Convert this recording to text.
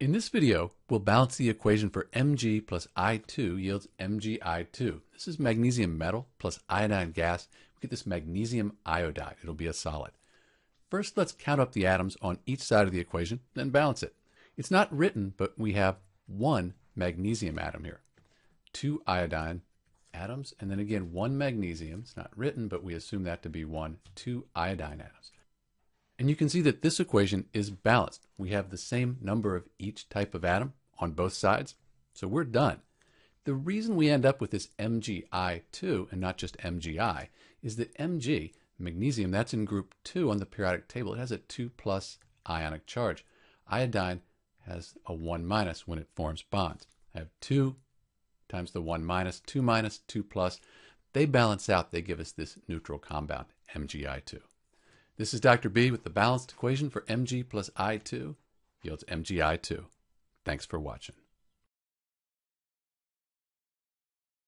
In this video, we'll balance the equation for Mg plus I2 yields MgI2. This is magnesium metal plus iodine gas. We get this magnesium iodide. It'll be a solid. First, let's count up the atoms on each side of the equation, then balance it. It's not written, but we have one magnesium atom here, two iodine atoms, and then again one magnesium. It's not written, but we assume that to be one, two iodine atoms. And you can see that this equation is balanced. We have the same number of each type of atom on both sides. So we're done. The reason we end up with this MgI2 and not just MgI is that Mg, magnesium, that's in group 2 on the periodic table. It has a 2 plus ionic charge. Iodine has a 1 minus when it forms bonds. I have 2 times the 1 minus, 2 minus, 2 plus. They balance out. They give us this neutral compound, MgI2. This is Dr. B with the balanced equation for Mg plus I2 yields MgI2. Thanks for watching.